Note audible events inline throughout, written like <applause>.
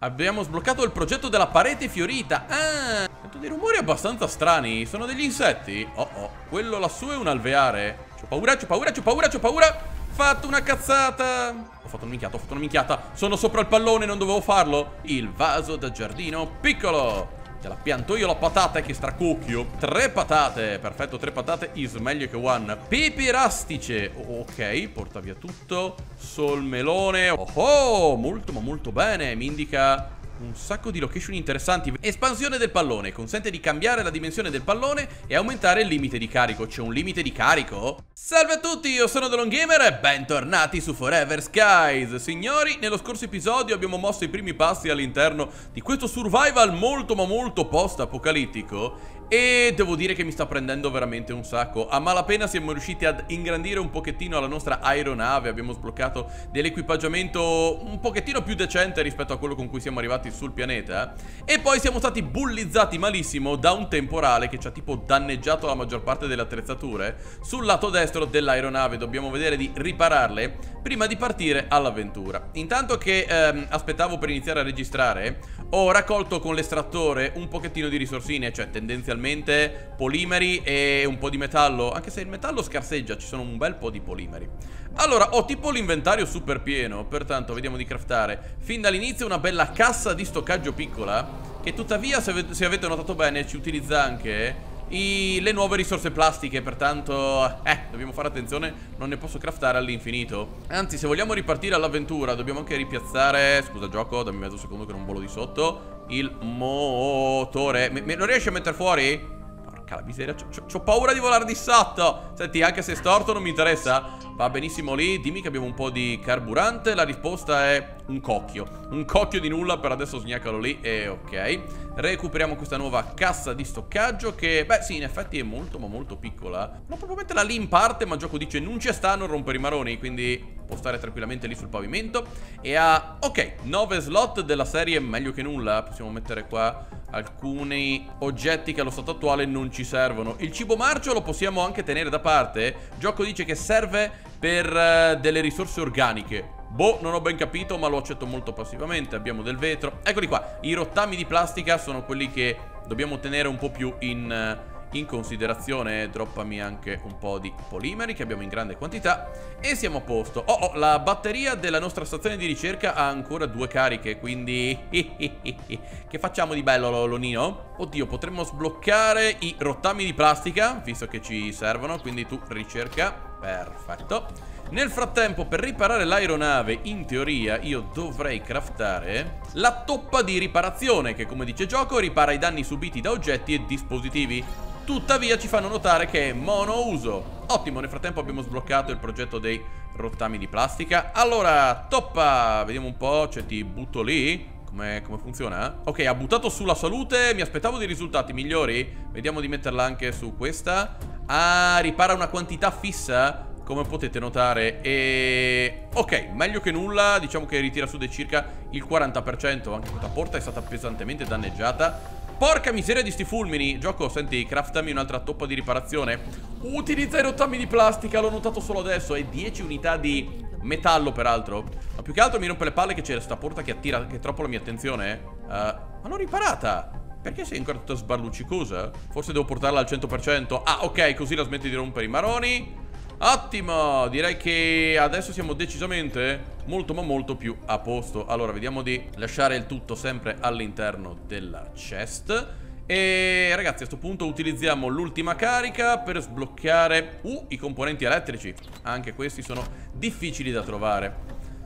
Abbiamo sbloccato il progetto della parete fiorita. Ah, sento dei rumori abbastanza strani. Sono degli insetti? Oh oh, quello lassù è un alveare. C'ho paura, c'ho paura, c'ho paura, c'ho paura. Fatto una cazzata. Ho fatto una minchiata, ho fatto una minchiata. Sono sopra il pallone, non dovevo farlo. Il vaso da giardino piccolo Te la pianto io la patata che stracucchio. Tre patate Perfetto, tre patate is meglio che one. Pepe rastice. Ok, porta via tutto. Sol melone. Oh oh, molto ma molto bene Mi indica un sacco di location interessanti. Espansione del pallone. Consente di cambiare la dimensione del pallone E aumentare il limite di carico. C'è un limite di carico? Salve a tutti, io sono The Gamer E bentornati su Forever Skies. Signori, nello scorso episodio abbiamo mosso i primi passi all'interno Di questo survival molto ma molto post-apocalittico e devo dire che mi sta prendendo veramente un sacco. A malapena siamo riusciti ad ingrandire un pochettino la nostra aeronave Abbiamo sbloccato dell'equipaggiamento un pochettino più decente rispetto a quello con cui siamo arrivati sul pianeta E poi siamo stati bullizzati malissimo da un temporale che ci ha tipo danneggiato la maggior parte delle attrezzature Sul lato destro dell'aeronave. Dobbiamo vedere di ripararle prima di partire all'avventura. Intanto che ehm, aspettavo per iniziare a registrare Ho raccolto con l'estrattore un pochettino di risorsine, cioè tendenzialmente tendenzialmente polimeri e un po' di metallo. Anche se il metallo scarseggia, ci sono un bel po' di polimeri. Allora, ho tipo l'inventario super pieno Pertanto vediamo di craftare. Fin dall'inizio una bella cassa di stoccaggio piccola Che tuttavia, se, se avete notato bene, ci utilizza anche i, le nuove risorse plastiche Pertanto, eh, dobbiamo fare attenzione Non ne posso craftare all'infinito Anzi, se vogliamo ripartire all'avventura Dobbiamo anche ripiazzare Scusa gioco, dammi mezzo secondo che non volo di sotto il motore. Me lo riesci a mettere fuori? Porca la miseria, ho paura di volare di sotto. Senti, anche se è storto non mi interessa. Va benissimo lì, dimmi che abbiamo un po' di carburante. La risposta è un cocchio. Un cocchio di nulla, per adesso sgnacalo lì e ok. Recuperiamo questa nuova cassa di stoccaggio che, beh sì, in effetti è molto ma molto piccola. Non proprio metterla lì in parte, ma gioco dice non ci sta, non rompere i maroni, quindi può stare tranquillamente lì sul pavimento. E ha, ok, 9 slot della serie meglio che nulla. Possiamo mettere qua alcuni oggetti che allo stato attuale non ci servono. Il cibo marcio lo possiamo anche tenere da parte. Gioco dice che serve per uh, delle risorse organiche. Boh, non ho ben capito, ma lo accetto molto passivamente. Abbiamo del vetro. Eccoli qua. I rottami di plastica sono quelli che dobbiamo tenere un po' più in... In considerazione droppami anche un po' di polimeri che abbiamo in grande quantità e siamo a posto oh, oh la batteria della nostra stazione di ricerca ha ancora due cariche quindi <laughs> che facciamo di bello Lolonino? oddio potremmo sbloccare i rottami di plastica visto che ci servono quindi tu ricerca perfetto nel frattempo, per riparare l'aeronave, in teoria, io dovrei craftare la toppa di riparazione, che come dice gioco, ripara i danni subiti da oggetti e dispositivi. Tuttavia ci fanno notare che è monouso Ottimo, nel frattempo abbiamo sbloccato il progetto dei rottami di plastica. Allora, toppa, vediamo un po', cioè ti butto lì. Come, come, funziona? Ok, ha buttato sulla salute Mi aspettavo dei risultati migliori. Vediamo di metterla anche su questa. Ah, ripara una quantità fissa Come potete notare E... Ok, meglio che nulla Diciamo che ritira su di circa il 40% Anche questa porta è stata pesantemente danneggiata. Porca miseria di sti fulmini. Gioco, senti, craftami un'altra toppa di riparazione. Utilizza i rottami di plastica L'ho notato solo adesso E 10 unità di metallo, peraltro. Ma più che altro mi rompe le palle che c'è questa porta che attira Che è troppo la mia attenzione uh, Ma l'ho riparata. Perché sei ancora tutta sbarluccicosa? Forse devo portarla al 100% Ah, ok, così la smetti di rompere i maroni Ottimo, direi che adesso siamo decisamente molto ma molto più a posto. Allora, vediamo di lasciare il tutto sempre all'interno della chest. E ragazzi, a questo punto utilizziamo l'ultima carica per sbloccare uh, i componenti elettrici. Anche questi sono difficili da trovare.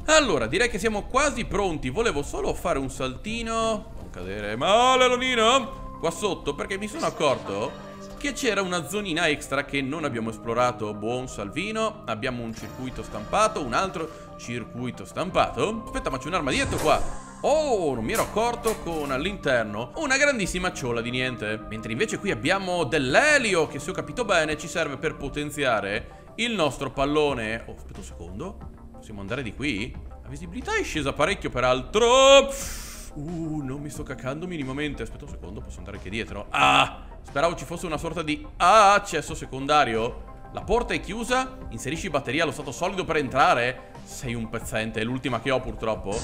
Allora, direi che siamo quasi pronti. Volevo solo fare un saltino. Non cadere male, Lonino. Qua sotto, perché mi sono accorto che c'era una zonina extra che non abbiamo esplorato. Buon Salvino, abbiamo un circuito stampato, un altro circuito stampato. Aspetta, ma c'è un'arma dietro qua. Oh, non mi ero accorto con all'interno una grandissima ciola di niente. Mentre invece qui abbiamo dell'elio che se ho capito bene ci serve per potenziare il nostro pallone. Oh, aspetta un secondo. Possiamo andare di qui? La visibilità è scesa parecchio peraltro. Uh, non mi sto cacando minimamente. Aspetta un secondo, posso andare anche dietro. Ah! Speravo ci fosse una sorta di accesso secondario La porta è chiusa, inserisci batteria allo stato solido per entrare. Sei un pezzente, è l'ultima che ho purtroppo.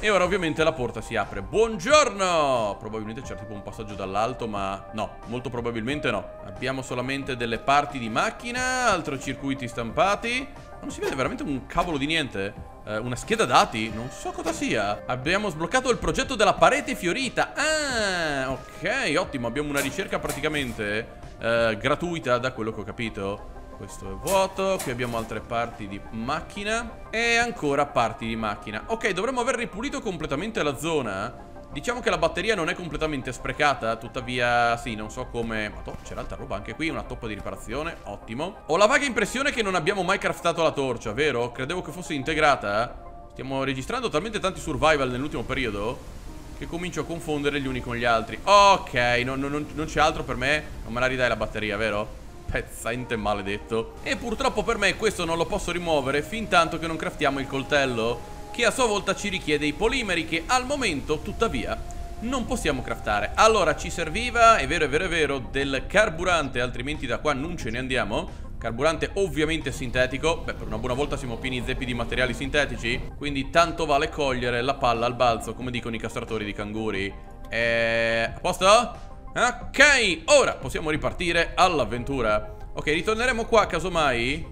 E ora ovviamente la porta si apre. Buongiorno! Probabilmente c'è tipo un passaggio dall'alto, ma no, molto probabilmente no. Abbiamo solamente delle parti di macchina, altri circuiti stampati. Non si vede veramente un cavolo di niente. Eh, una scheda dati? Non so cosa sia. Abbiamo sbloccato il progetto della parete fiorita. Ah, ok, ottimo. Abbiamo una ricerca praticamente eh, gratuita da quello che ho capito. Questo è vuoto, qui abbiamo altre parti di macchina E ancora parti di macchina. Ok, dovremmo aver ripulito completamente la zona. Diciamo che la batteria non è completamente sprecata Tuttavia, sì, non so come. Ma c'è altra roba anche qui, una toppa di riparazione Ottimo. Ho la vaga impressione che non abbiamo mai craftato la torcia, vero? Credevo che fosse integrata. Stiamo registrando talmente tanti survival nell'ultimo periodo che comincio a confondere gli uni con gli altri. Ok, non, non, non c'è altro per me? Non me la ridai la batteria, vero? Pezzente maledetto. E purtroppo per me questo non lo posso rimuovere Fin tanto che non craftiamo il coltello Che a sua volta ci richiede i polimeri Che al momento, tuttavia, non possiamo craftare. Allora ci serviva, è vero, è vero, è vero Del carburante, altrimenti da qua non ce ne andiamo. Carburante ovviamente sintetico. Beh, per una buona volta siamo pieni zeppi di materiali sintetici Quindi tanto vale cogliere la palla al balzo Come dicono i castratori di canguri. E... A posto? Ok, ora possiamo ripartire all'avventura. Ok, ritorneremo qua casomai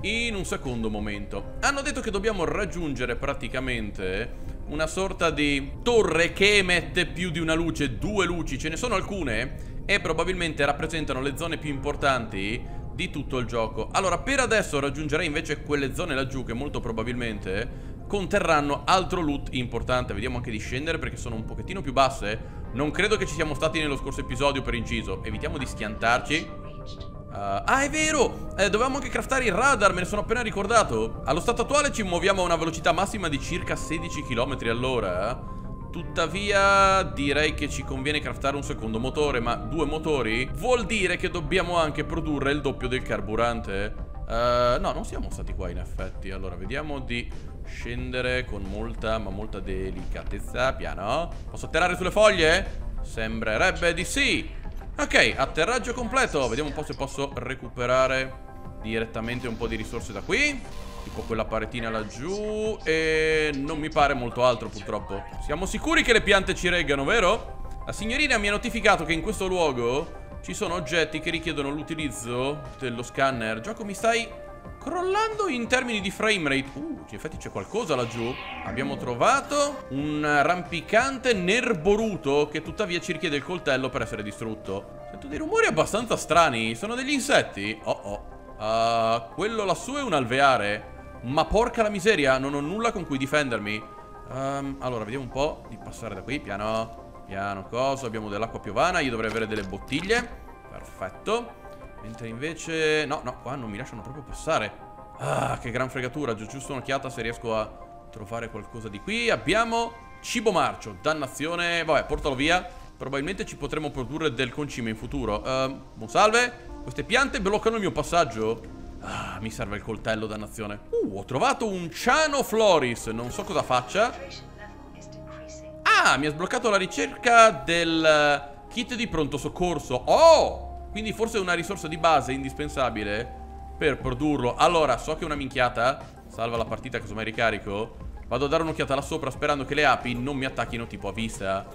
in un secondo momento. Hanno detto che dobbiamo raggiungere praticamente una sorta di torre che emette più di una luce, due luci, ce ne sono alcune e probabilmente rappresentano le zone più importanti di tutto il gioco. Allora, per adesso raggiungerei invece quelle zone laggiù che molto probabilmente conterranno altro loot importante. Vediamo anche di scendere perché sono un pochettino più basse non credo che ci siamo stati nello scorso episodio per inciso. Evitiamo di schiantarci. Uh, Ah è vero! Eh, Dovevamo anche craftare il radar Me ne sono appena ricordato. Allo stato attuale ci muoviamo a una velocità massima di circa 16 km all'ora. Tuttavia direi che ci conviene craftare un secondo motore Ma due motori vuol dire che dobbiamo anche produrre il doppio del carburante. Uh, No non siamo stati qua in effetti. Allora vediamo di Scendere con molta, ma molta delicatezza Piano. Posso atterrare sulle foglie? Sembrerebbe di sì. Ok, atterraggio completo. Vediamo un po' se posso recuperare Direttamente un po' di risorse da qui. Tipo quella paretina laggiù. E non mi pare molto altro purtroppo. Siamo sicuri che le piante ci reggano, vero? La signorina mi ha notificato che in questo luogo Ci sono oggetti che richiedono l'utilizzo dello scanner. Gioco mi stai Crollando in termini di frame rate Uh, in effetti c'è qualcosa laggiù. Abbiamo trovato un rampicante nerboruto Che tuttavia ci richiede il coltello per essere distrutto. Sento dei rumori abbastanza strani. Sono degli insetti? Oh oh. Uh, Quello lassù è un alveare. Ma porca la miseria Non ho nulla con cui difendermi. Um, Allora, vediamo un po' di passare da qui Piano, piano, cosa Abbiamo dell'acqua piovana Io dovrei avere delle bottiglie. Perfetto Mentre invece... No, no, qua non mi lasciano proprio passare. Ah, che gran fregatura. Giusto un'occhiata se riesco a trovare qualcosa di qui. Abbiamo cibo marcio. Dannazione. Vabbè, portalo via. Probabilmente ci potremo produrre del concime in futuro. Uh, buon salve. Queste piante bloccano il mio passaggio. Ah, mi serve il coltello, dannazione. Uh, ho trovato un Ciano Floris. Non so cosa faccia. Ah, mi ha sbloccato la ricerca del kit di pronto soccorso. Oh! Quindi forse è una risorsa di base indispensabile per produrlo. Allora, so che è una minchiata. Salva la partita che mai ricarico. Vado a dare un'occhiata là sopra sperando che le api non mi attacchino tipo a vista.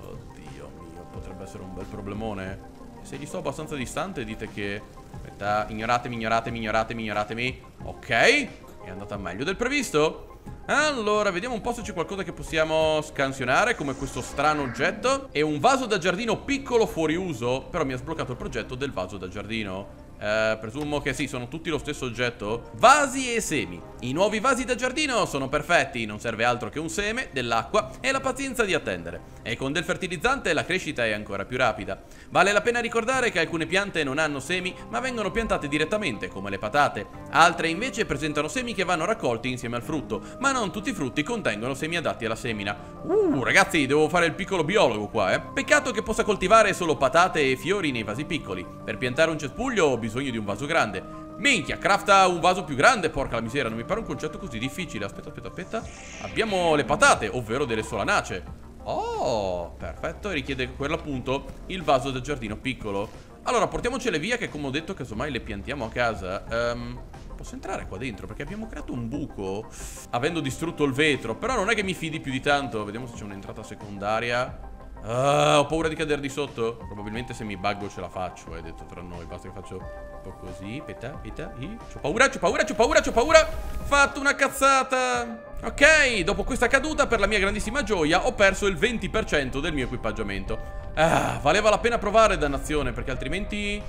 Oddio mio, potrebbe essere un bel problemone. Se gli sto abbastanza distante dite che... Aspetta, ignoratemi, ignoratemi, ignoratemi, ignoratemi. Ok, è andata meglio del previsto. Allora, vediamo un po' se c'è qualcosa che possiamo scansionare Come questo strano oggetto. È un vaso da giardino piccolo fuori uso Però mi ha sbloccato il progetto del vaso da giardino eh, presumo che sì, sono tutti lo stesso oggetto? Vasi e semi. I nuovi vasi da giardino sono perfetti Non serve altro che un seme, dell'acqua e la pazienza di attendere. E con del fertilizzante la crescita è ancora più rapida. Vale la pena ricordare che alcune piante non hanno semi Ma vengono piantate direttamente, come le patate. Altre invece presentano semi che vanno raccolti insieme al frutto Ma non tutti i frutti contengono semi adatti alla semina. Uh, ragazzi, devo fare il piccolo biologo qua, eh. Peccato che possa coltivare solo patate e fiori nei vasi piccoli. Per piantare un cespuglio bisogno di un vaso grande Minchia, crafta un vaso più grande, porca la miseria Non mi pare un concetto così difficile Aspetta, aspetta, aspetta Abbiamo le patate, ovvero delle solanacee Oh, perfetto, e richiede quello appunto il vaso del giardino piccolo Allora, portiamocele via che come ho detto, casomai le piantiamo a casa. Um, posso entrare qua dentro? Perché abbiamo creato un buco avendo distrutto il vetro. Però non è che mi fidi più di tanto. Vediamo se c'è un'entrata secondaria. Uh, ho paura di cadere di sotto. Probabilmente se mi buggo ce la faccio, eh, detto tra noi. Basta che faccio un po' così. Peta, peta. C'ho paura, c'ho paura, c'ho paura, c'ho paura. Fatto una cazzata. Ok, dopo questa caduta, per la mia grandissima gioia, ho perso il 20% del mio equipaggiamento. Ah, valeva la pena provare, dannazione, perché altrimenti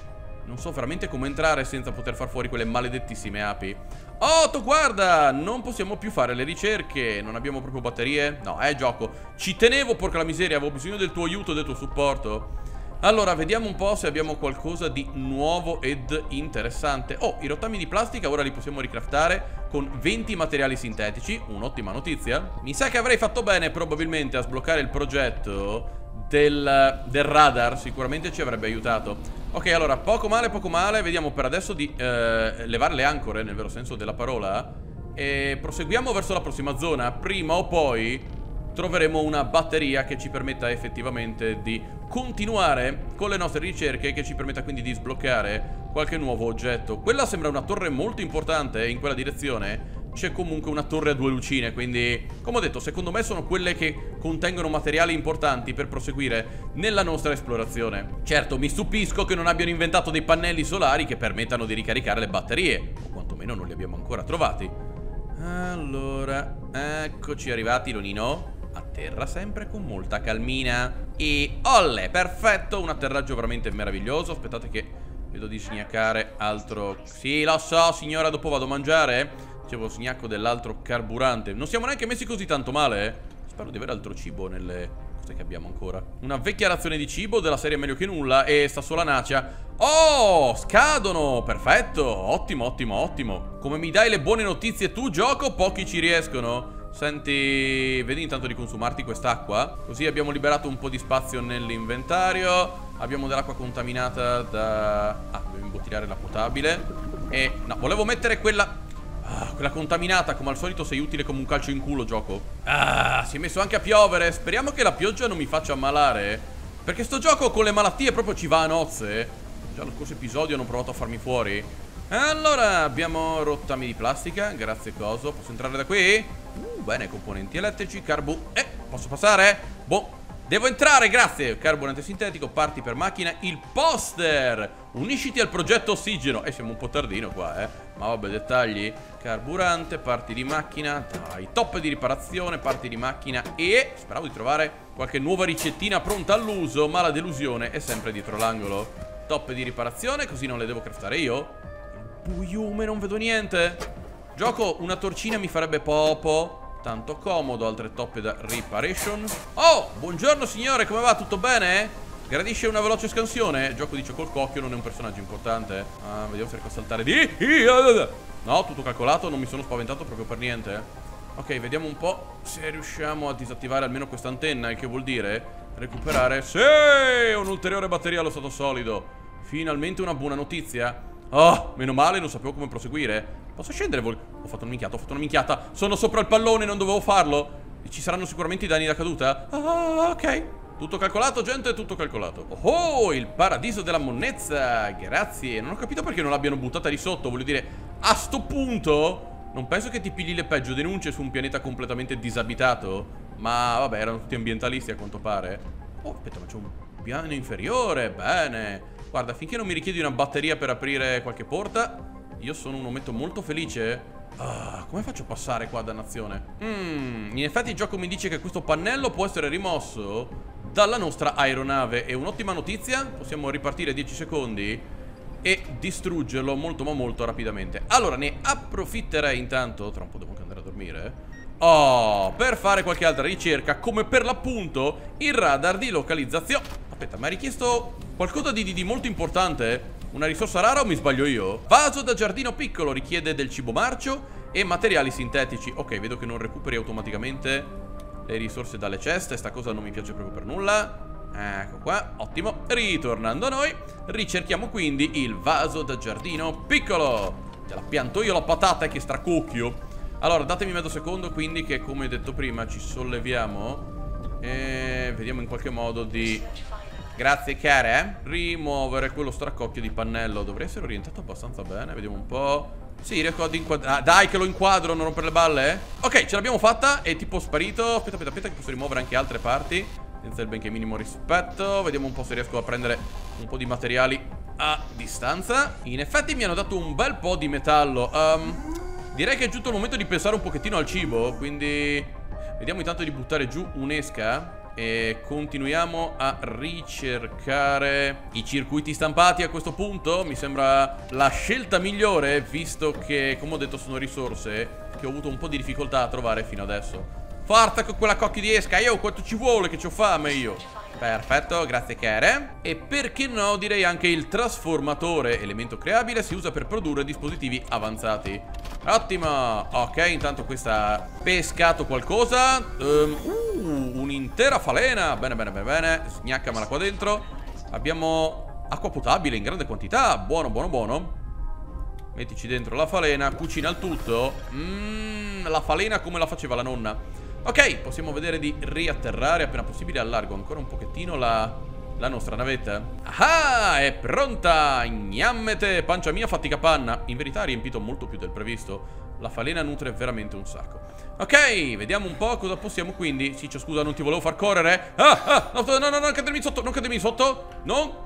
non so veramente come entrare senza poter far fuori quelle maledettissime api. Otto, guarda! Non possiamo più fare le ricerche. Non abbiamo proprio batterie? No, eh, gioco. Ci tenevo, porca la miseria. Avevo bisogno del tuo aiuto, del tuo supporto. Allora, vediamo un po' se abbiamo qualcosa di nuovo ed interessante. Oh, i rottami di plastica ora li possiamo ricraftare con 20 materiali sintetici. Un'ottima notizia. Mi sa che avrei fatto bene probabilmente a sbloccare il progetto del, del, radar sicuramente ci avrebbe aiutato. Ok allora poco male poco male Vediamo per adesso di eh, levare le ancore Nel vero senso della parola E proseguiamo verso la prossima zona. Prima o poi troveremo una batteria che ci permetta effettivamente di continuare con le nostre ricerche Che ci permetta quindi di sbloccare qualche nuovo oggetto. Quella sembra una torre molto importante in quella direzione c'è comunque una torre a due lucine Quindi, come ho detto, secondo me sono quelle che contengono materiali importanti per proseguire nella nostra esplorazione. Certo, mi stupisco che non abbiano inventato dei pannelli solari che permettano di ricaricare le batterie O quantomeno non li abbiamo ancora trovati. Allora, eccoci arrivati, Lonino Atterra sempre con molta calmina. E olle, perfetto, un atterraggio veramente meraviglioso. Aspettate che vedo di sniacare altro. Sì, lo so, signora, dopo vado a mangiare Dicevo, sgnacco dell'altro carburante. Non siamo neanche messi così tanto male, eh? Spero di avere altro cibo nelle... Cos'è che abbiamo ancora? Una vecchia razione di cibo della serie meglio che nulla E sta sola nacia. Oh, scadono, perfetto! Ottimo, ottimo, ottimo. Come mi dai le buone notizie tu, gioco, pochi ci riescono. Senti, vedi intanto di consumarti quest'acqua? Così abbiamo liberato un po' di spazio nell'inventario. Abbiamo dell'acqua contaminata da... Ah, dobbiamo imbottigliare la potabile. E, no, volevo mettere quella Ah, quella contaminata, come al solito sei utile come un calcio in culo, gioco. Ah, si è messo anche a piovere. Speriamo che la pioggia non mi faccia ammalare. Perché sto gioco con le malattie proprio ci va a nozze. Già lo scorso episodio hanno provato a farmi fuori. Allora, abbiamo rottami di plastica. Grazie, coso. Posso entrare da qui? Uh, bene, componenti elettrici, carbu... Eh, posso passare? Boh, Devo entrare, grazie. Carburante sintetico, parti per macchina. Il poster. Unisciti al progetto ossigeno. Eh, siamo un po' tardino qua, eh. Ma vabbè, dettagli. Carburante, parti di macchina. Dai, top di riparazione, parti di macchina E speravo di trovare qualche nuova ricettina pronta all'uso Ma la delusione è sempre dietro l'angolo. Top di riparazione, così non le devo craftare io. Buiume, non vedo niente. Gioco, una torcina mi farebbe popo Tanto comodo, altre toppe da reparation Oh, buongiorno signore, come va? Tutto bene? Gradisce una veloce scansione? Gioco dice col cocchio, non è un personaggio importante Ah, vediamo se riesco a saltare di... No, tutto calcolato, non mi sono spaventato proprio per niente Ok, vediamo un po' se riusciamo a disattivare almeno questa antenna Il che vuol dire recuperare... Sì, un'ulteriore batteria allo stato solido Finalmente una buona notizia Oh, meno male, non sapevo come proseguire. Posso scendere? Ho fatto una minchiata, ho fatto una minchiata. Sono sopra il pallone, non dovevo farlo. Ci saranno sicuramente i danni da caduta? Ah, ok. Tutto calcolato, gente, tutto calcolato. Oh, il paradiso della monnezza. Grazie. Non ho capito perché non l'abbiano buttata di sotto. Voglio dire, a sto punto Non penso che ti pigli le peggio denunce su un pianeta completamente disabitato. Ma vabbè, erano tutti ambientalisti a quanto pare. Oh, aspetta, ma c'è un piano inferiore? Bene Guarda, finché non mi richiedi una batteria per aprire qualche porta Io sono un ometto molto felice. Ah, Come faccio a passare qua, dannazione? Mm, in effetti il gioco mi dice che questo pannello può essere rimosso Dalla nostra aeronave. E un'ottima notizia. Possiamo ripartire 10 secondi E distruggerlo molto ma molto rapidamente. Allora, ne approfitterei intanto. Tra un po' devo anche andare a dormire. Oh, per fare qualche altra ricerca Come per l'appunto il radar di localizzazione. Aspetta, mi ha richiesto qualcosa di, di, di, molto importante? Una risorsa rara o mi sbaglio io? Vaso da giardino piccolo richiede del cibo marcio e materiali sintetici Ok, vedo che non recuperi automaticamente le risorse dalle ceste Sta cosa non mi piace proprio per nulla Ecco qua, ottimo Ritornando a noi Ricerchiamo quindi il vaso da giardino piccolo Te la pianto io la patata che stracucchio Allora, datemi mezzo secondo quindi che come detto prima ci solleviamo E vediamo in qualche modo di Grazie care Rimuovere quello stracocchio di pannello. Dovrei essere orientato abbastanza bene Vediamo un po' Sì, riesco ad inquadrare ah, Dai che lo inquadro, non rompere le balle Ok, ce l'abbiamo fatta È tipo sparito. Aspetta, aspetta, aspetta Che posso rimuovere anche altre parti. Senza il benché minimo rispetto. Vediamo un po' se riesco a prendere un po' di materiali a distanza. In effetti mi hanno dato un bel po' di metallo. Um, Direi che è giunto il momento di pensare un pochettino al cibo Quindi Vediamo intanto di buttare giù un'esca e continuiamo a ricercare i circuiti stampati a questo punto. Mi sembra la scelta migliore Visto che, come ho detto, sono risorse Che ho avuto un po' di difficoltà a trovare fino adesso Forza con quella cocchi di esca. Io quanto ci vuole che ho fame io? Perfetto, grazie Kere. E perché no, direi anche il trasformatore Elemento creabile si usa per produrre dispositivi avanzati. Ottimo. Ok, intanto questa pescato qualcosa. Um, uh, Un'intera falena. Bene, bene, bene, bene. Sgnaccamela qua dentro. Abbiamo acqua potabile in grande quantità. Buono, buono, buono. Mettici dentro la falena Cucina il tutto. Mmm, la falena come la faceva la nonna Ok, possiamo vedere di riatterrare appena possibile. Allargo ancora un pochettino la, la nostra navetta. Ah, è pronta! Gnammete, pancia mia, fatica panna. In verità ha riempito molto più del previsto. La falena nutre veramente un sacco. Ok, vediamo un po' cosa possiamo quindi. Cioè, scusa, non ti volevo far correre. Ah, ah, no, no, no, no, non cadermi sotto, non cadermi sotto. Non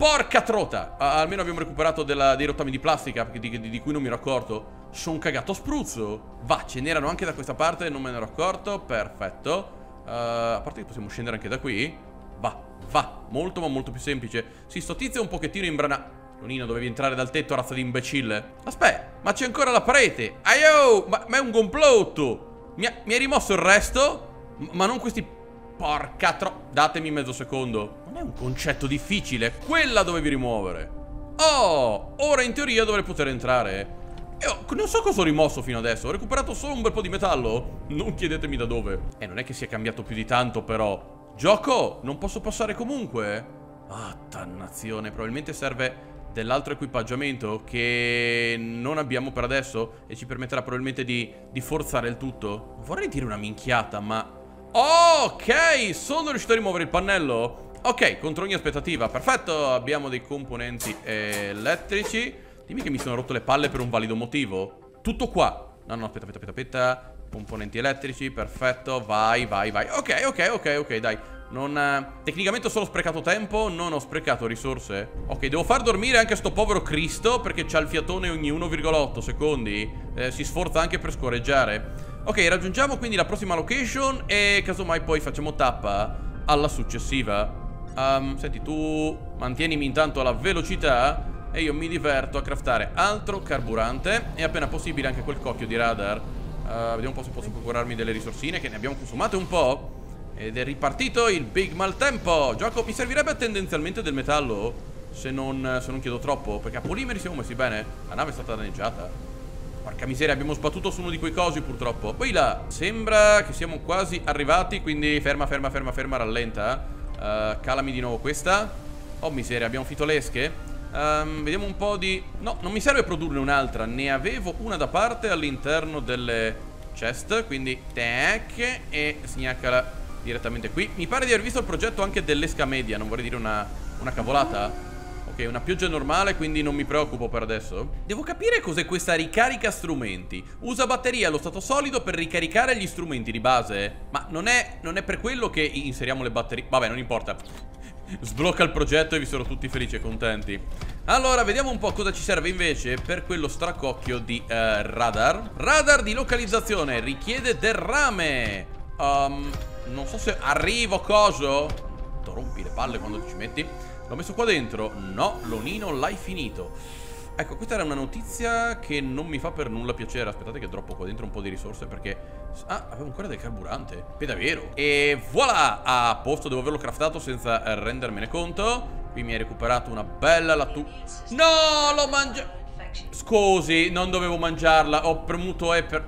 Porca trota! Ah, almeno abbiamo recuperato della, dei rottami di plastica di, di, di, cui non mi ero accorto. Sono cagato spruzzo. Va, ce n'erano anche da questa parte, non me ne ero accorto. Perfetto. Uh, a parte che possiamo scendere anche da qui. Va, va. Molto ma molto più semplice. Sì, sto tizio è un pochettino imbranato. Tonino, dovevi entrare dal tetto, razza di imbecille. Aspetta, ma c'è ancora la parete. Aio, ma, ma, è un complotto. Mi, mi hai rimosso il resto? ma non questi Porca tro... Datemi mezzo secondo. Non è un concetto difficile. Quella dovevi rimuovere. Oh, ora in teoria dovrei poter entrare. Io non so cosa ho rimosso fino adesso. Ho recuperato solo un bel po' di metallo. Non chiedetemi da dove. E eh, non è che sia cambiato più di tanto, però. Gioco, non posso passare comunque? Ah, dannazione. Probabilmente serve dell'altro equipaggiamento che non abbiamo per adesso e ci permetterà probabilmente di, di forzare il tutto. Vorrei dire una minchiata, ma Ok, sono riuscito a rimuovere il pannello Ok, contro ogni aspettativa Perfetto, abbiamo dei componenti elettrici Dimmi che mi sono rotto le palle per un valido motivo. Tutto qua. No, no, aspetta, aspetta, aspetta, Componenti elettrici, perfetto. Vai, vai, vai. Ok, ok, ok, ok, dai. Non, eh, tecnicamente ho solo sprecato tempo Non ho sprecato risorse. Ok, devo far dormire anche sto povero Cristo Perché c'ha il fiatone ogni 1,8 secondi. Eh, Si sforza anche per scorreggiare. Ok, raggiungiamo quindi la prossima location E casomai poi facciamo tappa alla successiva. Um, Senti, tu mantienimi intanto la velocità E io mi diverto a craftare altro carburante. E appena possibile anche quel cocchio di radar. Uh, Vediamo un po' se posso procurarmi delle risorsine Che ne abbiamo consumate un po' Ed è ripartito il big maltempo. Gioco, mi servirebbe tendenzialmente del metallo? Se non, se non chiedo troppo Perché a polimeri siamo messi bene. La nave è stata danneggiata. Porca miseria, abbiamo sbattuto su uno di quei cosi purtroppo. Poi là, sembra che siamo quasi arrivati Quindi ferma, ferma, ferma, ferma, rallenta. Uh, Calami di nuovo questa. Oh miseria, abbiamo fitolesche um, Vediamo un po' di... No, non mi serve produrne un'altra Ne avevo una da parte all'interno delle chest Quindi, tac E sgnaccala direttamente qui Mi pare di aver visto il progetto anche dell'esca media Non vorrei dire una, una cavolata Ok, una pioggia normale, quindi non mi preoccupo per adesso. Devo capire cos'è questa ricarica strumenti. Usa batteria allo stato solido per ricaricare gli strumenti di base. Ma non è, non è per quello che inseriamo le batterie. Vabbè, non importa. Sblocca il progetto e vi sono tutti felici e contenti. Allora, vediamo un po' cosa ci serve invece per quello stracocchio di uh, radar. Radar di localizzazione richiede del rame. Um, non so se arrivo, coso. Rompi le palle quando ci metti. L'ho messo qua dentro? No, l'onino l'hai finito Ecco, questa era una notizia che non mi fa per nulla piacere. Aspettate che droppo qua dentro un po' di risorse perché... Ah, avevo ancora del carburante. È davvero. E voilà, a posto, devo averlo craftato senza rendermene conto. Qui mi hai recuperato una bella lattu... No, l'ho mangiato Scusi, non dovevo mangiarla. Ho premuto E per...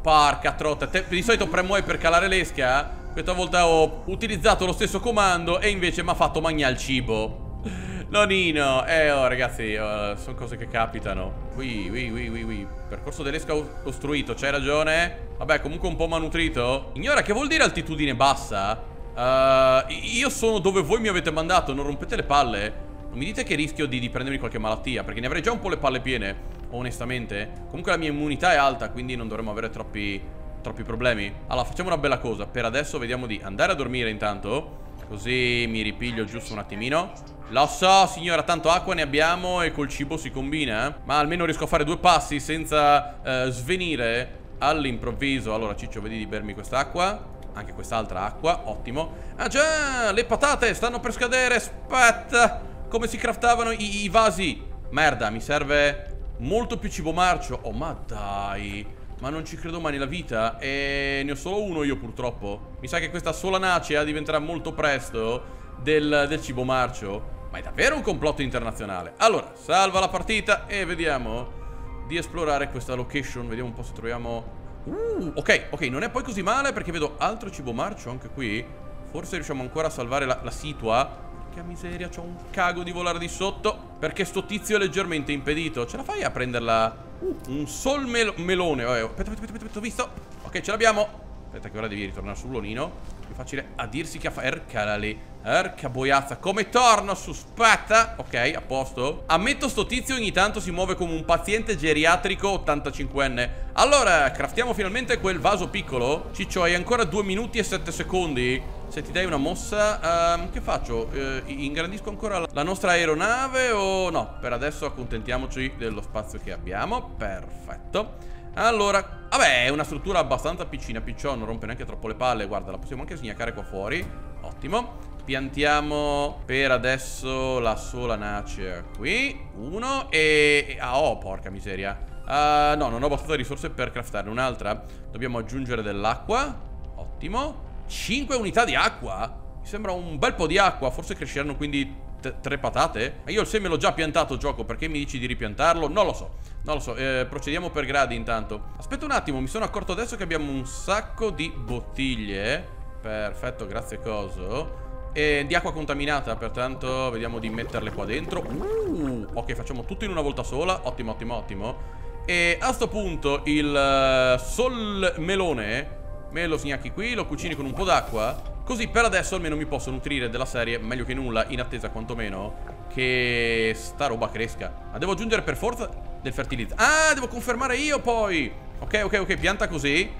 Porca trotta. Te... Di solito premo E per calare l'esca questa volta ho utilizzato lo stesso comando e invece mi ha fatto mangiare il cibo. Nonino, eh oh ragazzi, uh, sono cose che capitano. Qui, qui, qui, qui, qui. Percorso dell'esca costruito, c'hai ragione. Vabbè, comunque un po' manutrito. Ignora che vuol dire altitudine bassa? Uh, io sono dove voi mi avete mandato, non rompete le palle. Non mi dite che rischio di, di prendermi qualche malattia, perché ne avrei già un po' le palle piene, onestamente. Comunque la mia immunità è alta, quindi non dovremmo avere troppi, troppi problemi. Allora, facciamo una bella cosa. Per adesso vediamo di andare a dormire intanto. Così mi ripiglio giusto un attimino. Lo so, signora, tanto acqua ne abbiamo e col cibo si combina. Eh. Ma almeno riesco a fare due passi senza eh, svenire all'improvviso. Allora, Ciccio, vedi di bermi quest'acqua anche quest'altra acqua, ottimo Ah già, le patate stanno per scadere Aspetta, come si craftavano i, i vasi Merda, mi serve molto più cibo marcio Oh ma dai ma non ci credo mai nella vita E ne ho solo uno io purtroppo Mi sa che questa sola nacea diventerà molto presto del, del cibo marcio Ma è davvero un complotto internazionale Allora, salva la partita e vediamo di esplorare questa location Vediamo un po' se troviamo Uh, ok, ok, non è poi così male perché vedo altro cibo marcio anche qui. Forse riusciamo ancora a salvare la, la situa. Che miseria, c'ho un cago di volare di sotto. Perché sto tizio è leggermente impedito. Ce la fai a prenderla? Uh, un sol mel melone. Oh, aspetta, aspetta, aspetta, aspetta, ho visto. Ok, ce l'abbiamo. Aspetta che ora devi ritornare sull'olino. Più facile a dirsi che a fare. Ercala lì. Erca boiazza. Come torno su? Aspetta. Ok, a posto. Ammetto sto tizio ogni tanto si muove come un paziente geriatrico 85enne. Allora, craftiamo finalmente quel vaso piccolo. Ciccio, hai ancora 2 minuti e 7 secondi. Se ti dai una mossa, um, che faccio? Uh, ingrandisco ancora la nostra aeronave o no? Per adesso accontentiamoci dello spazio che abbiamo. Perfetto. Allora, vabbè, è una struttura abbastanza piccina, picciò, non rompe neanche troppo le palle, guarda, la possiamo anche sgnacare qua fuori. Ottimo. Piantiamo per adesso la sola nace qui. Uno e... Ah, oh, porca miseria. Uh, no, non ho abbastanza risorse per craftarne un'altra. Dobbiamo aggiungere dell'acqua. Ottimo. 5 unità di acqua. Mi sembra un bel po' di acqua. Forse cresceranno quindi tre patate? Ma io il seme l'ho già piantato, gioco. Perché mi dici di ripiantarlo? Non lo so. Non lo so, eh, procediamo per gradi intanto Aspetta un attimo, mi sono accorto adesso che abbiamo un sacco di bottiglie Perfetto, grazie coso E di acqua contaminata, pertanto vediamo di metterle qua dentro uh, Ok, facciamo tutto in una volta sola Ottimo, ottimo, ottimo E a sto punto il uh, sol melone Me lo sgnacchi qui, lo cucini con un po' d'acqua Così per adesso almeno mi posso nutrire della serie Meglio che nulla, in attesa quantomeno Che sta roba cresca. Ma devo aggiungere per forza del fertilizzante Ah, devo confermare io poi! Ok, ok, ok, pianta così.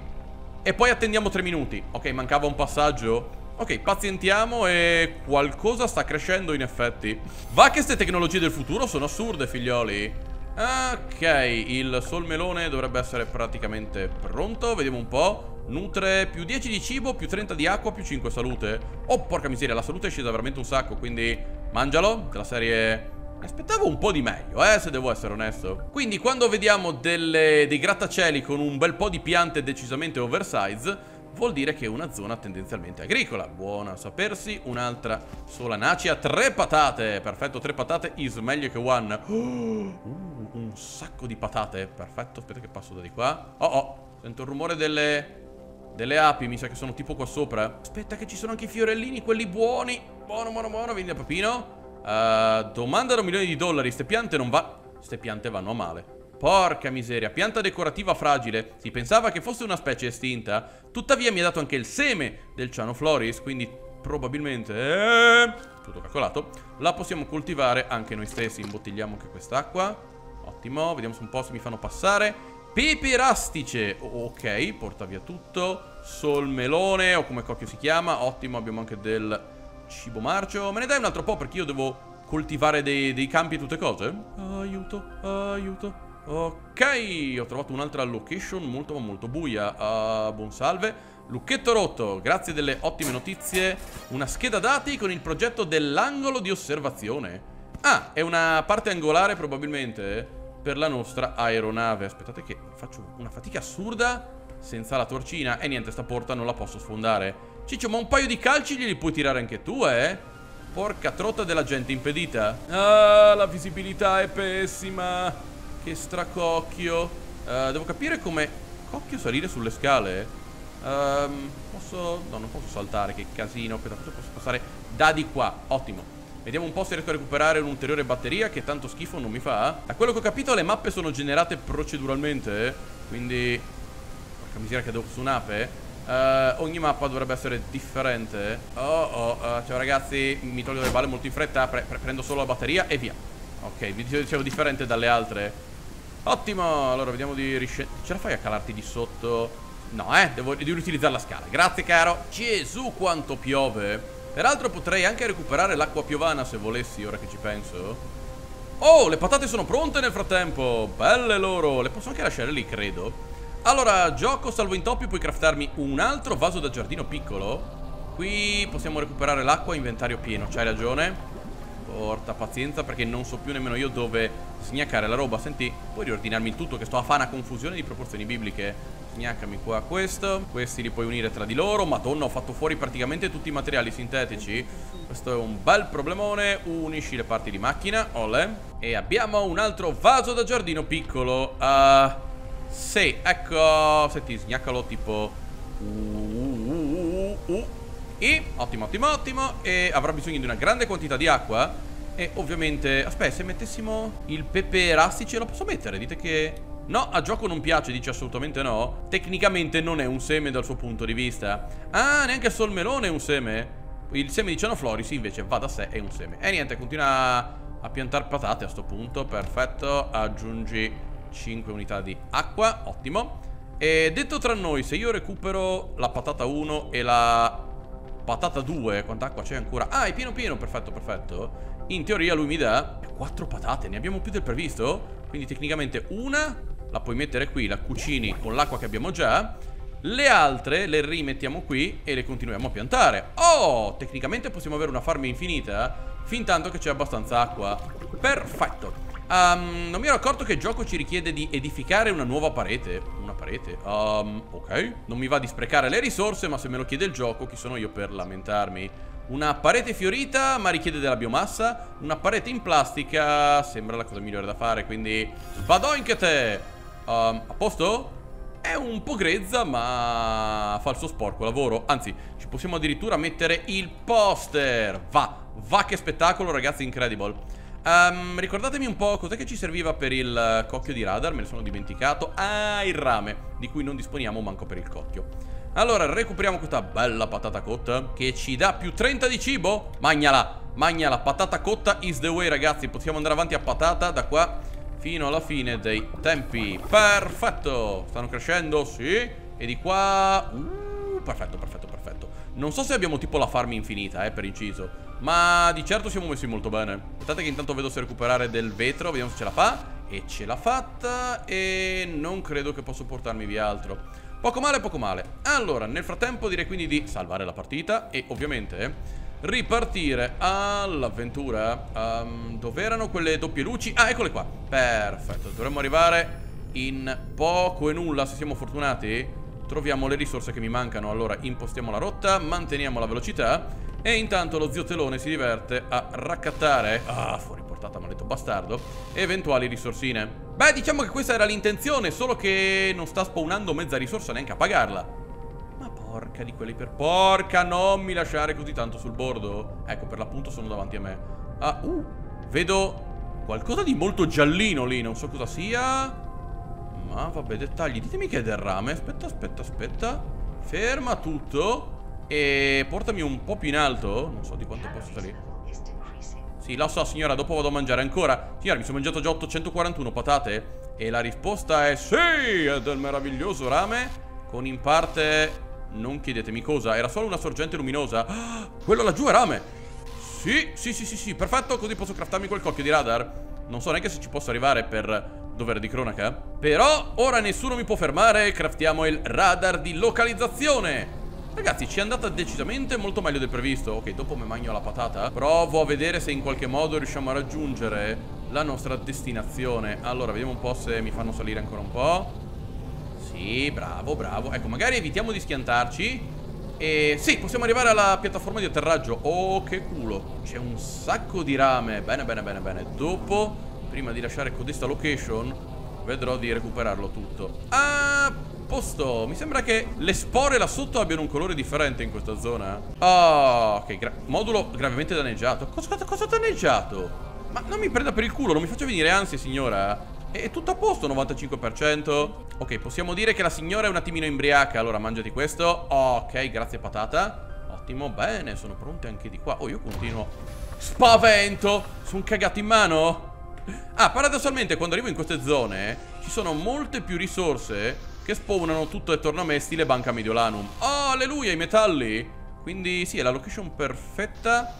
E poi attendiamo tre minuti. Ok, mancava un passaggio. Ok, pazientiamo e qualcosa sta crescendo in effetti. Va che queste tecnologie del futuro sono assurde, figlioli. Ok, il solmelone dovrebbe essere praticamente pronto. Vediamo un po' Nutre più 10 di cibo, più 30 di acqua, più 5 salute Oh, porca miseria, la salute è scesa veramente un sacco Quindi mangialo, della serie aspettavo un po' di meglio, eh, se devo essere onesto. Quindi quando vediamo delle, dei grattacieli con un bel po' di piante decisamente oversize, vuol dire che è una zona tendenzialmente agricola. Buona a sapersi, un'altra sola nacia, tre patate. Perfetto, tre patate is meglio che one. <gasps> Uh, un sacco di patate. Perfetto, aspetta che passo da di qua. Oh oh, sento il rumore delle... Delle api, mi sa che sono tipo qua sopra. Aspetta che ci sono anche i fiorellini, quelli buoni. Buono, buono, buono, vieni da papino. Uh, domanda da di dollari. Ste piante non va... Ste piante vanno a male. Porca miseria, pianta decorativa fragile. Si pensava che fosse una specie estinta. Tuttavia mi ha dato anche il seme del Ciano Floris, quindi probabilmente... Eh, tutto calcolato. La possiamo coltivare anche noi stessi. Imbottigliamo anche quest'acqua. Ottimo, vediamo se un po' se mi fanno passare. Pepe rastice. Ok, porta via tutto. Sol melone, o come cocchio si chiama. Ottimo, abbiamo anche del Cibo marcio Me ne dai un altro po' perché io devo coltivare dei, dei campi e tutte cose? Aiuto, aiuto Ok, ho trovato un'altra location molto ma molto buia uh, Buon salve Lucchetto rotto, grazie delle ottime notizie Una scheda dati con il progetto dell'angolo di osservazione Ah, è una parte angolare probabilmente per la nostra aeronave Aspettate che faccio una fatica assurda senza la torcina E niente, sta porta non la posso sfondare Ciccio, ma un paio di calci glieli puoi tirare anche tu, eh? Porca trotta della gente impedita. Ah, la visibilità è pessima. Che stracocchio. Uh, devo capire come... Cocchio salire sulle scale? Um, posso... No, non posso saltare, che casino. Aspetta, posso passare da di qua. Ottimo. Vediamo un po' se riesco a recuperare un'ulteriore batteria Che tanto schifo non mi fa Da quello che ho capito le mappe sono generate proceduralmente Quindi Porca miseria che devo su un'ape Uh, ogni mappa dovrebbe essere differente Oh oh uh, Ciao ragazzi Mi tolgo le balle molto in fretta pre pre Prendo solo la batteria e via. Ok vi dicevo differente dalle altre. Ottimo Allora vediamo di riscendere Ce la fai a calarti di sotto? No eh Devo, devo utilizzare la scala. Grazie caro. Gesù quanto piove Peraltro potrei anche recuperare l'acqua piovana se volessi Ora che ci penso. Oh le patate sono pronte nel frattempo. Belle loro. Le posso anche lasciare lì credo. Allora, gioco, salvo intoppi, puoi craftarmi un altro vaso da giardino piccolo. Qui possiamo recuperare l'acqua, inventario pieno, c'hai ragione. Porta pazienza perché non so più nemmeno io dove sgnaccare la roba. Senti, puoi riordinarmi il tutto che sto a fare una confusione di proporzioni bibliche. Sgnaccami qua questo. Questi li puoi unire tra di loro. Madonna, ho fatto fuori praticamente tutti i materiali sintetici. Questo è un bel problemone. Unisci le parti di macchina, ole. E abbiamo un altro vaso da giardino piccolo. Uh... Sì, ecco Senti, sgnaccalo tipo uh, uh, uh, E, ottimo, ottimo, ottimo E avrà bisogno di una grande quantità di acqua E ovviamente Aspetta, se mettessimo il pepe rastice Lo posso mettere? Dite che... No, a gioco non piace, dice assolutamente no. Tecnicamente non è un seme dal suo punto di vista. Ah, neanche sol melone è un seme? Il seme di Cianofloris invece va da sé, è un seme. E niente, continua a piantare patate a sto punto Perfetto, aggiungi 5 unità di acqua, ottimo. E detto tra noi, se io recupero la patata 1 e la patata 2 Quanta acqua c'è ancora? Ah, è pieno pieno, perfetto, perfetto In teoria lui mi dà 4 patate, ne abbiamo più del previsto? Quindi tecnicamente una la puoi mettere qui, la cucini con l'acqua che abbiamo già le altre le rimettiamo qui e le continuiamo a piantare. Oh, tecnicamente possiamo avere una farm infinita Fin tanto che c'è abbastanza acqua. Perfetto. Um, non mi ero accorto che il gioco ci richiede di edificare una nuova parete. Una parete? Um, ok. Non mi va di sprecare le risorse Ma se me lo chiede il gioco Chi sono io per lamentarmi? Una parete fiorita ma richiede della biomassa Una parete in plastica Sembra la cosa migliore da fare Quindi vado in che te um, A posto? È un po' grezza ma fa il suo sporco lavoro Anzi ci possiamo addirittura mettere il poster Va, va che spettacolo ragazzi incredible Um, ricordatemi un po' cos'è che ci serviva per il cocchio di radar, me ne sono dimenticato. Ah, il rame, di cui non disponiamo manco per il cocchio. Allora, recuperiamo questa bella patata cotta che ci dà più 30 di cibo. Magnala, magnala, patata cotta is the way, ragazzi. Possiamo andare avanti a patata da qua fino alla fine dei tempi. Perfetto, stanno crescendo, sì. E di qua... Uh, perfetto, perfetto, perfetto. Non so se abbiamo tipo la farm infinita, eh, per inciso. Ma di certo siamo messi molto bene Aspettate che intanto vedo se recuperare del vetro Vediamo se ce la fa E ce l'ha fatta E non credo che possa portarmi via altro Poco male, poco male. Allora, nel frattempo direi quindi di salvare la partita E ovviamente ripartire all'avventura. Um, Dove erano quelle doppie luci? Ah, eccole qua. Perfetto, dovremmo arrivare in poco e nulla Se siamo fortunati. Troviamo le risorse che mi mancano Allora, impostiamo la rotta Manteniamo la velocità e intanto lo zio Telone si diverte a raccattare Ah, fuori portata, maledetto bastardo Eventuali risorsine Beh, diciamo che questa era l'intenzione Solo che non sta spawnando mezza risorsa neanche a pagarla. Ma porca di quelli per... Porca, non mi lasciare così tanto sul bordo. Ecco, per l'appunto sono davanti a me. Ah, uh, vedo qualcosa di molto giallino lì Non so cosa sia. Ma vabbè, dettagli Ditemi che è del rame. Aspetta, aspetta, aspetta. Ferma tutto e portami un po' più in alto. Non so di quanto posso salire Sì, lo so signora, dopo vado a mangiare ancora. Signora, mi sono mangiato già 841 patate E la risposta è sì È del meraviglioso rame. Con in parte Non chiedetemi cosa, era solo una sorgente luminosa. Ah, Quello laggiù è rame. Sì, sì, sì, sì, sì, perfetto Così posso craftarmi quel cocchio di radar. Non so neanche se ci posso arrivare per dovere di cronaca. Però ora nessuno mi può fermare Craftiamo il radar di localizzazione Ragazzi, ci è andata decisamente molto meglio del previsto. Ok, dopo mi mangio la patata. Provo a vedere se in qualche modo riusciamo a raggiungere la nostra destinazione. Allora, vediamo un po' se mi fanno salire ancora un po'. Sì, bravo, bravo. Ecco, magari evitiamo di schiantarci. E sì, possiamo arrivare alla piattaforma di atterraggio. Oh, che culo. C'è un sacco di rame. Bene, bene, bene, bene. Dopo, prima di lasciare codesta location, vedrò di recuperarlo tutto. Ah posto Mi sembra che le spore là sotto abbiano un colore differente in questa zona Oh, ok, gra modulo gravemente danneggiato Cosa, cosa, ho danneggiato? Ma non mi prenda per il culo, non mi faccia venire ansia signora È tutto a posto, 95%. Ok, possiamo dire che la signora è un attimino imbriaca. Allora, mangiati questo. Ok, grazie patata. Ottimo, bene, sono pronte anche di qua. Oh, io continuo. Spavento! Sono cagato in mano? Ah, paradossalmente, quando arrivo in queste zone, ci sono molte più risorse che spawnano tutto attorno a me, stile Banca Mediolanum. Oh, alleluia, i metalli! Quindi, sì, è la location perfetta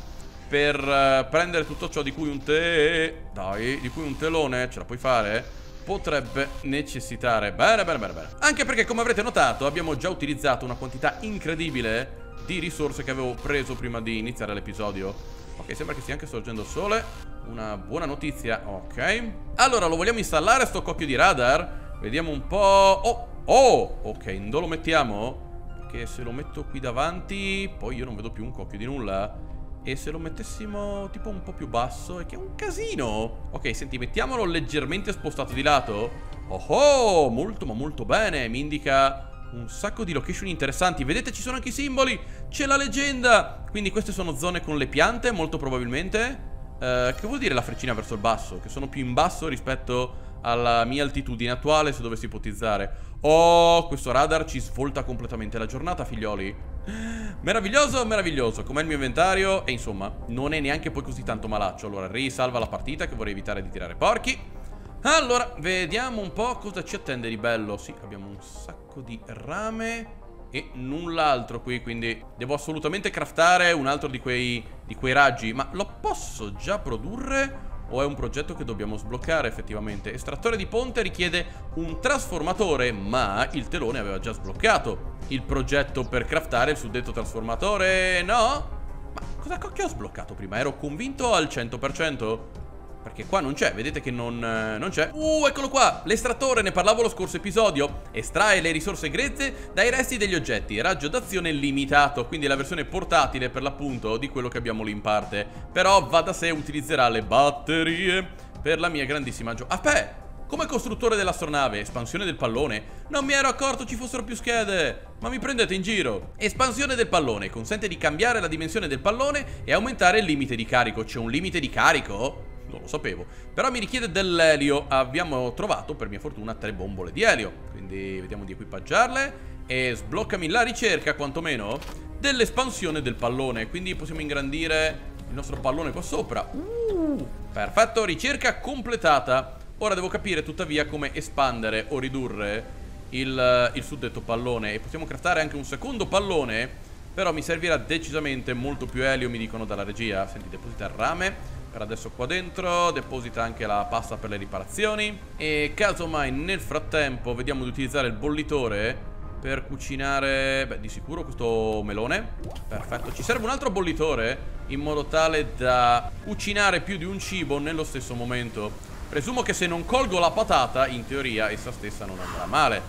per uh, prendere tutto ciò di cui un te... Dai, di cui un telone ce la puoi fare? Potrebbe necessitare. Bene, bene, bene, bene. Anche perché, come avrete notato, abbiamo già utilizzato una quantità incredibile di risorse che avevo preso prima di iniziare l'episodio. Ok, sembra che stia anche sorgendo il sole. Una buona notizia. Ok. Allora, lo vogliamo installare sto cocchio di radar? Vediamo un po'... Oh, oh! Ok, non lo mettiamo? Perché se lo metto qui davanti, poi io non vedo più un cocchio di nulla. E se lo mettessimo tipo un po' più basso, è che è un casino. Ok, senti, mettiamolo leggermente spostato di lato. Oh oh, molto ma molto bene. Mi indica un sacco di location interessanti. Vedete, ci sono anche i simboli. C'è la leggenda. Quindi queste sono zone con le piante, molto probabilmente. Uh, che vuol dire la freccina verso il basso? Che sono più in basso rispetto alla mia altitudine attuale se dovessi ipotizzare. Oh, questo radar ci svolta completamente la giornata, figlioli. Meraviglioso, meraviglioso, com'è il mio inventario E insomma, non è neanche poi così tanto malaccio Allora, risalva la partita che vorrei evitare di tirare porchi Allora, vediamo un po' cosa ci attende di bello Sì, abbiamo un sacco di rame e null'altro qui, quindi devo assolutamente craftare un altro di quei, di quei raggi Ma lo posso già produrre? O è un progetto che dobbiamo sbloccare effettivamente? Estrattore di ponte richiede un trasformatore, ma il telone aveva già sbloccato il progetto per craftare il suddetto trasformatore, no? Ma cosa cacchio ho sbloccato prima? Ero convinto al 100%? Perché qua non c'è, vedete che non, eh, non c'è Uh, eccolo qua, l'estrattore, ne parlavo lo scorso episodio Estrae le risorse grezze dai resti degli oggetti Raggio d'azione limitato Quindi la versione portatile per l'appunto di quello che abbiamo lì in parte Però va da sé utilizzerà le batterie Per la mia grandissima gioia Aspetta come costruttore dell'astronave, espansione del pallone, non mi ero accorto ci fossero più schede. Ma mi prendete in giro. Espansione del pallone, consente di cambiare la dimensione del pallone e aumentare il limite di carico. C'è un limite di carico? Non lo sapevo. Però mi richiede dell'elio. Abbiamo trovato, per mia fortuna, tre bombole di elio. Quindi vediamo di equipaggiarle. E sbloccami la ricerca, quantomeno, dell'espansione del pallone. Quindi possiamo ingrandire il nostro pallone qua sopra. Uh, perfetto, ricerca completata. Ora devo capire tuttavia come espandere o ridurre il, il suddetto pallone E possiamo craftare anche un secondo pallone Però mi servirà decisamente molto più elio mi dicono dalla regia Senti, deposita il rame per adesso qua dentro Deposita anche la pasta per le riparazioni E casomai nel frattempo vediamo di utilizzare il bollitore Per cucinare, beh di sicuro questo melone Perfetto, ci serve un altro bollitore In modo tale da cucinare più di un cibo nello stesso momento Presumo che se non colgo la patata, in teoria, essa stessa non andrà male.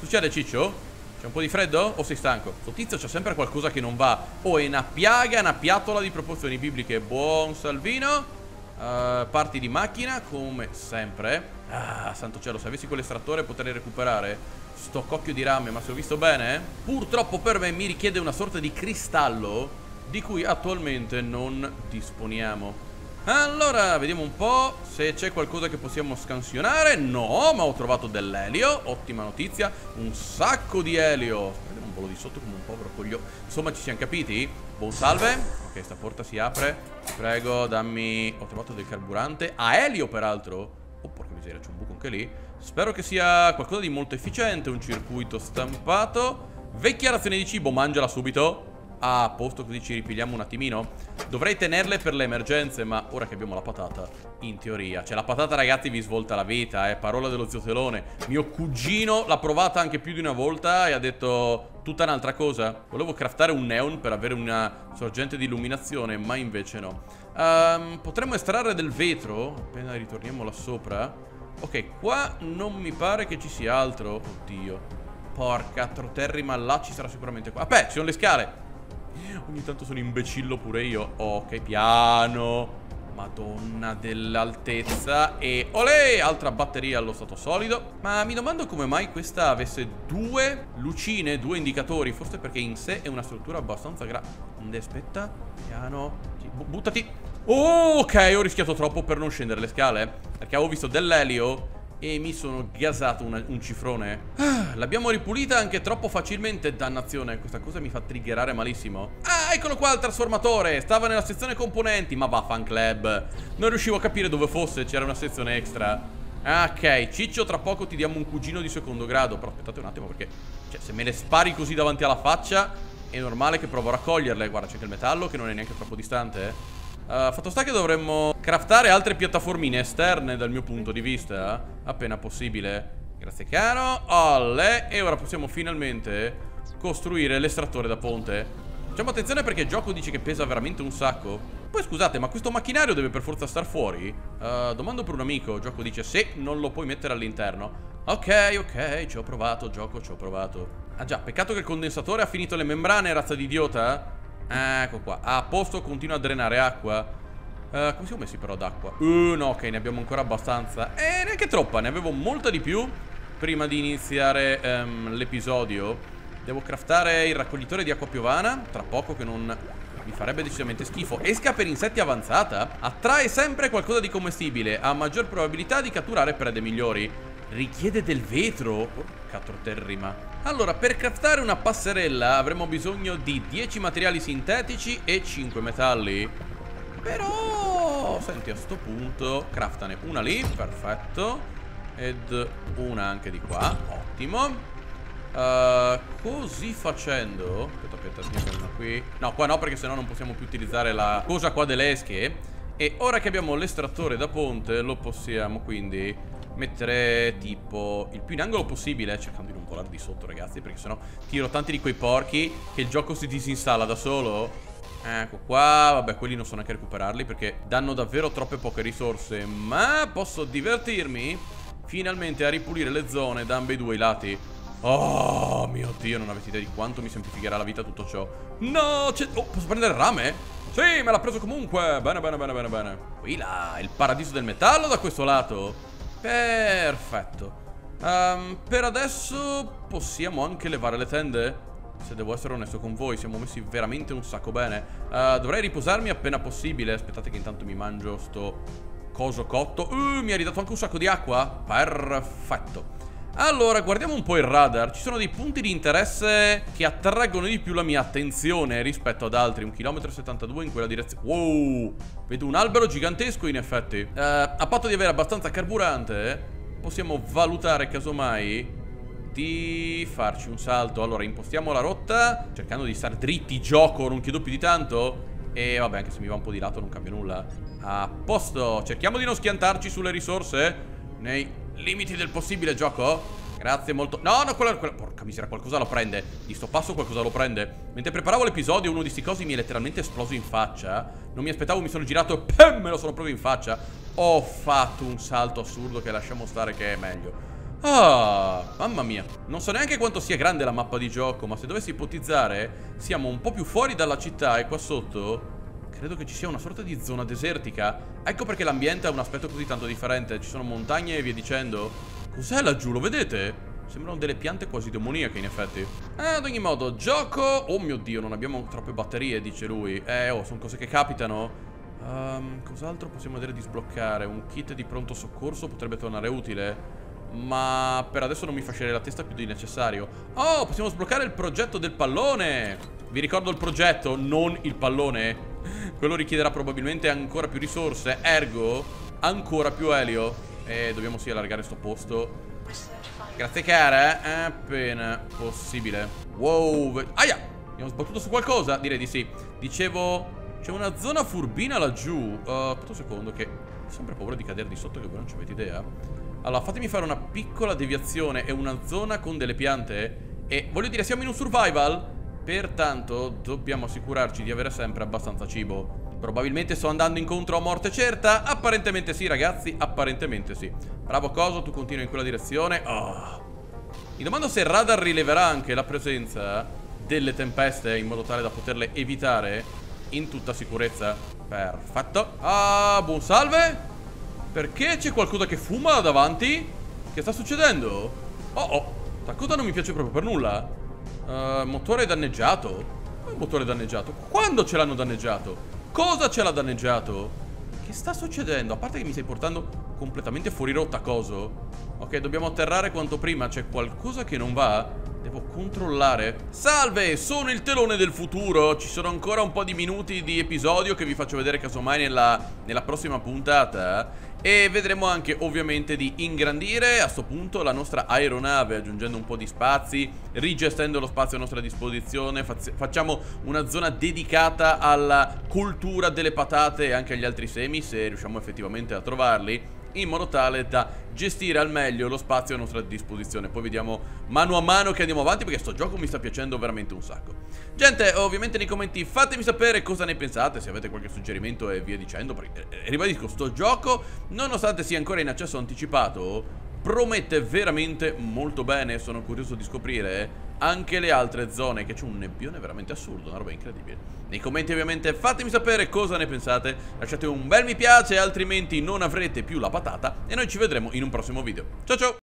Succede, Ciccio? C'è un po' di freddo? O sei stanco? Sto tizio c'è sempre qualcosa che non va. O è una piaga, una piattola di proporzioni bibliche. Buon Salvino. Uh, parti di macchina, come sempre. Ah, santo cielo, se avessi quell'estrattore potrei recuperare sto cocchio di rame, ma se ho visto bene, purtroppo per me mi richiede una sorta di cristallo di cui attualmente non disponiamo. Allora, vediamo un po' se c'è qualcosa che possiamo scansionare. No, ma ho trovato dell'elio. Ottima notizia. Un sacco di elio. Vediamo un volo di sotto come un povero coglio. Insomma, ci siamo capiti? Buon salve. Ok, sta porta si apre. Prego, dammi... Ho trovato del carburante. A elio, peraltro? Oh, porca miseria, c'è un buco anche lì. Spero che sia qualcosa di molto efficiente Un circuito stampato. Vecchia razione di cibo, mangiala subito a posto così ci ripigliamo un attimino? Dovrei tenerle per le emergenze Ma ora che abbiamo la patata In teoria. Cioè la patata ragazzi vi svolta la vita eh. Parola dello zio Telone. Mio cugino l'ha provata anche più di una volta E ha detto tutta un'altra cosa. Volevo craftare un neon per avere una sorgente di illuminazione Ma invece no. Um, Potremmo estrarre del vetro? Appena ritorniamo là sopra. Ok, qua non mi pare che ci sia altro. Oddio. Porca troterrima, là ci sarà sicuramente qua. Aspetta, ci sono le scale Ogni tanto sono imbecillo pure io. Ok, piano. Madonna dell'altezza. E olè, altra batteria allo stato solido. Ma mi domando come mai questa avesse due lucine, due indicatori. Forse perché in sé è una struttura abbastanza grande Aspetta, piano. Buttati. Oh, ok, ho rischiato troppo per non scendere le scale. Perché avevo visto dell'elio e mi sono gasato una, un cifrone. Ah, l'abbiamo ripulita anche troppo facilmente, dannazione. Questa cosa mi fa triggerare malissimo. Ah, eccolo qua il trasformatore. Stava nella sezione componenti, ma va fan club. Non riuscivo a capire dove fosse, c'era una sezione extra. Ok, Ciccio, tra poco ti diamo un cugino di secondo grado. Però aspettate un attimo perché, cioè, se me le spari così davanti alla faccia, è normale che provo a raccoglierle. Guarda, c'è anche il metallo che non è neanche troppo distante, eh. Uh, fatto sta che dovremmo craftare altre piattaformine esterne dal mio punto di vista? Appena possibile. Grazie caro Olle E ora possiamo finalmente costruire l'estrattore da ponte. Facciamo attenzione perché il gioco dice che pesa veramente un sacco. Poi scusate ma questo macchinario deve per forza star fuori? Uh, domando per un amico Il gioco dice sì non lo puoi mettere all'interno. Ok ok ci ho provato gioco ci ho provato. Ah già peccato che il condensatore ha finito le membrane razza di idiota Ecco qua. A posto continua a drenare acqua. Uh, come siamo messi però d'acqua? Uh, no, ok, ne abbiamo ancora abbastanza. E eh, neanche troppa, ne avevo molta di più prima di iniziare um, l'episodio. Devo craftare il raccoglitore di acqua piovana, tra poco che non mi farebbe decisamente schifo. Esca per insetti avanzata attrae sempre qualcosa di commestibile, ha maggior probabilità di catturare prede migliori. Richiede del vetro? Porca torterrima. Allora, per craftare una passerella avremo bisogno di 10 materiali sintetici e 5 metalli. Però, senti, a sto punto, craftane una lì, perfetto. Ed una anche di qua, ottimo. Uh, così facendo Aspetta, aspetta, una qui No, qua no perché sennò non possiamo più utilizzare la cosa qua delle esche E ora che abbiamo l'estrattore da ponte Lo possiamo quindi mettere tipo il più in angolo possibile Cercando di non volare di sotto ragazzi Perché sennò tiro tanti di quei porchi Che il gioco si disinstalla da solo. Ecco qua, vabbè quelli non so neanche recuperarli Perché danno davvero troppe poche risorse Ma posso divertirmi Finalmente a ripulire le zone da ambedue i lati. Oh mio dio, non avete idea di quanto mi semplificherà la vita tutto ciò. No, oh, posso prendere il rame? Sì, me l'ha preso comunque. Bene, bene, bene, bene, bene. Qui là, il paradiso del metallo da questo lato Perfetto. Um, Per adesso possiamo anche levare le tende? Se devo essere onesto con voi Siamo messi veramente un sacco bene. Uh, Dovrei riposarmi appena possibile. Aspettate che intanto mi mangio sto coso cotto. Uh, Mi ha ridato anche un sacco di acqua. Perfetto allora, guardiamo un po' il radar. Ci sono dei punti di interesse che attraggono di più la mia attenzione rispetto ad altri. Un chilometro e 72 in quella direzione. Wow! Vedo un albero gigantesco in effetti. Uh, a patto di avere abbastanza carburante, possiamo valutare casomai di farci un salto. Allora, impostiamo la rotta, cercando di stare dritti, gioco, non chiedo più di tanto. E vabbè, anche se mi va un po' di lato non cambia nulla. A posto. Cerchiamo di non schiantarci sulle risorse nei limiti del possibile gioco? Grazie molto. No, no, quella, quella Porca miseria, qualcosa lo prende. Di sto passo qualcosa lo prende. Mentre preparavo l'episodio Uno di sti cosi mi è letteralmente esploso in faccia. Non mi aspettavo, mi sono girato e pam, me lo sono proprio in faccia. Ho fatto un salto assurdo Che lasciamo stare che è meglio. Ah, mamma mia. Non so neanche quanto sia grande la mappa di gioco Ma se dovessi ipotizzare Siamo un po' più fuori dalla città E qua sotto Credo che ci sia una sorta di zona desertica. Ecco perché l'ambiente ha un aspetto così tanto differente. Ci sono montagne e via dicendo. Cos'è laggiù? Lo vedete? Sembrano delle piante quasi demoniache in effetti. Eh, Ad ogni modo, gioco. Oh mio dio, non abbiamo troppe batterie, dice lui. Eh, oh, sono cose che capitano. Um, Cos'altro possiamo vedere di sbloccare? Un kit di pronto soccorso potrebbe tornare utile. Ma per adesso non mi fa scendere la testa più di necessario. Oh, possiamo sbloccare il progetto del pallone. Vi ricordo il progetto, non il pallone quello richiederà probabilmente ancora più risorse Ergo ancora più elio. E dobbiamo sì allargare sto posto. Grazie cara? Appena possibile. Wow Aia! Abbiamo sbattuto su qualcosa? Direi di sì. Dicevo C'è una zona furbina laggiù. Uh, Aspetta un secondo che Ho sempre paura di cadere di sotto che voi non ci avete idea. Allora fatemi fare una piccola deviazione. È una zona con delle piante? E voglio dire siamo in un survival Pertanto dobbiamo assicurarci di avere sempre abbastanza cibo. Probabilmente sto andando incontro a morte certa. Apparentemente sì ragazzi, apparentemente sì. Bravo Coso, tu continui in quella direzione. Oh. Mi domando se il radar rileverà anche la presenza delle tempeste In modo tale da poterle evitare in tutta sicurezza. Perfetto. Ah, buon salve. Perché c'è qualcosa che fuma davanti? Che sta succedendo? Oh oh, sta cosa non mi piace proprio per nulla Uh, motore danneggiato? Come motore danneggiato? Quando ce l'hanno danneggiato? Cosa ce l'ha danneggiato? Che sta succedendo? A parte che mi stai portando completamente fuori rotta, coso Ok, dobbiamo atterrare quanto prima C'è qualcosa che non va? Devo controllare Salve, sono il telone del futuro Ci sono ancora un po' di minuti di episodio Che vi faccio vedere casomai nella, nella prossima puntata e vedremo anche ovviamente di ingrandire a sto punto la nostra aeronave aggiungendo un po' di spazi, rigestendo lo spazio a nostra disposizione, facciamo una zona dedicata alla cultura delle patate e anche agli altri semi se riusciamo effettivamente a trovarli in modo tale da gestire al meglio lo spazio a nostra disposizione. Poi vediamo mano a mano che andiamo avanti perché sto gioco mi sta piacendo veramente un sacco. Gente, ovviamente nei commenti fatemi sapere cosa ne pensate, se avete qualche suggerimento e via dicendo Perché, eh, ribadisco, sto gioco, nonostante sia ancora in accesso anticipato promette veramente molto bene Sono curioso di scoprire anche le altre zone Che c'è un nebbione veramente assurdo, una roba incredibile. Nei commenti ovviamente fatemi sapere cosa ne pensate. Lasciate un bel mi piace altrimenti non avrete più la patata E noi ci vedremo in un prossimo video. Ciao ciao